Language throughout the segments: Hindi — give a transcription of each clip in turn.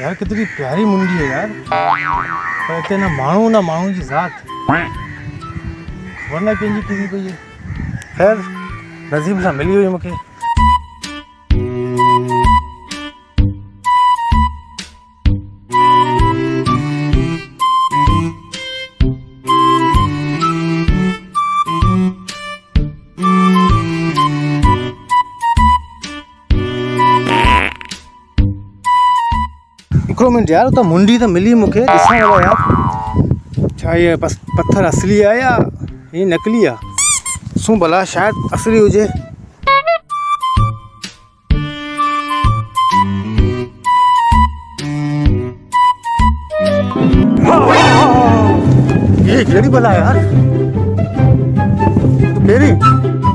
यार, कितनी प्यारी मुंडी है यार। पर ना मानू ना मानू जी ज़ात। वरना न कंहिंजी को ये ख़ैर, नसीब सां मिली हुई मूंखे मिंट यार, त मुंडी त मिली मूंखे ॾिसां वारो यार। छा इहे पस पथर असली आहे या ही नकली आहे ॾिसूं भला, शायदि असली हुजे ये कहिड़ी भला यार। तूं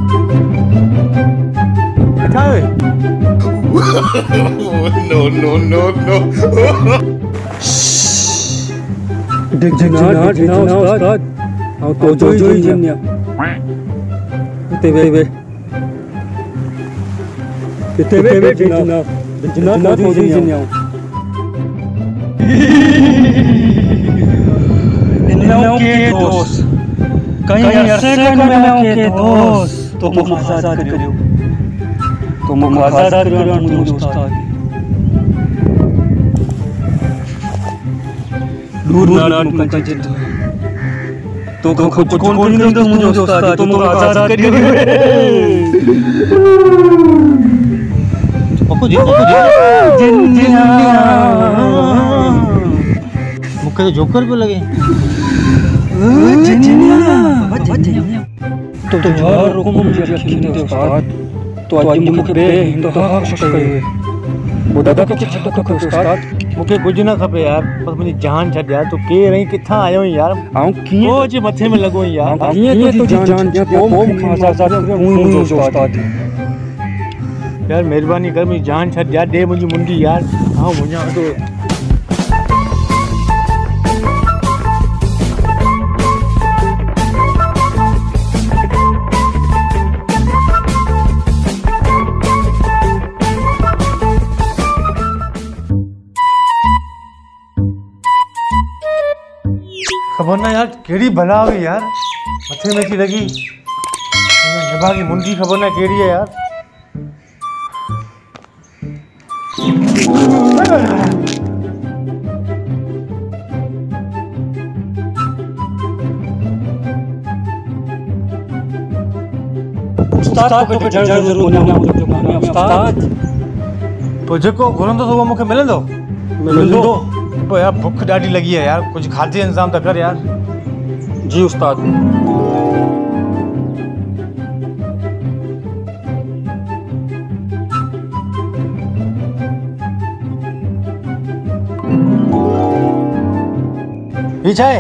no, no, no, no. देख जनाब जनाब उस्ताद आओ तो जो जो ही जन्या ते वे वे ते वे वे जनाब जनाब जो ही जन्या इन्हों के दोस्त कहीं अरसे तक मैं के दोस्त तो मुझे आज़ाद करियो तो मुझे आज़ाद करियो मुझे उस्ताद। दूर ना मुझे जिद तो को कुछ कौन कौन नहीं तो मुझे उस्ताद तो मुझे आज़ाद करियो पको जी पको जी। जिंदिया मूंखे त जोकर पियो लॻे तो तुझार हुकुम मुझे यकीन है उस्ताद। तो इंतहा खुश हुए बुढ़ा का को मूंखे कुझु न खपे यार बसि मुंहिंजी जान छ यार तूं केरु आहीं किथां आयो यार आऊँ की ओ जे मथे में आहीं यार किए तो जान तो यार मेहरबानी कर मुंहिंजी जान छॾ यार ॾे मुंडी यार आऊँ मुंहिंजा थो ख़बर न यार कहिड़ी भला हुई यार। मथे में थी लॻी निभा की मुंडी ख़बर न कहिड़ी आहे यार। उस्ताद को तो जड़ ज़रूर होना मुझे उस्ताद। पोइ जेको घुरंदो उहो मूंखे मिलंदो। मिलंदो। पोइ यार बुख ॾाढी लॻी आहे यार। कुझु खाधे इंतज़ाम त कर यार। जी उस्ताद। ही छा आहे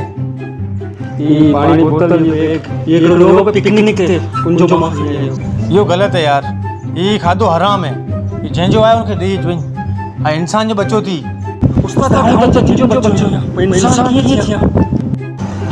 ये पानी बोतल ये एक ये लोगों का पिकनिक थे उन जो इहो ग़लति आहे यार। ही खाधो हराम है। ही जंहिंजो आहे हुनखे ॾेई अचु ऐं इंसान जो बचो थी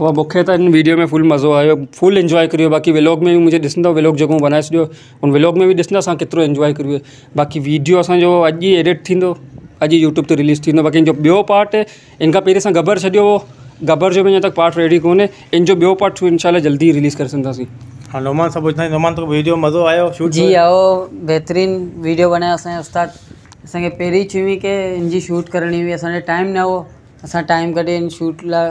उहा मूंखे त इन वीडियो में फुल मज़ो आयो फुल इंजॉय करियो। बाक़ी व्लॉग में बि मुंहिंजे ॾिसंदव व्लॉग जेको बनाए छॾियो। उन व्लॉग में बि ॾिसंदा असां केतिरो इंजॉय करियो। बाक़ी वीडियो असांजो अॼु ई एडिट थींदो अॼु यूट्यूब ते रिलीज़ थींदो। बाक़ी जो ॿियो पार्ट इन खां पहिरीं असां गबर छॾियो हो गबर जो बि अञा तक पार्ट रेडी कोन्हे। इन जो ॿियो पार्ट इनशाला जल्दी रिलीज़ करे सघंदासीं। हाँ नोमान सां पुछंदा नोमान तो वीडियो मज़ो आयो? शूट जी आओ बहितरीन वीडियो बनाया असांजे उस्ताद। असांखे पहिरीं चई की हिनजी शूट करणी हुई असांखे टाइम न हो। असां टाइम कढी हिन शूट लाइ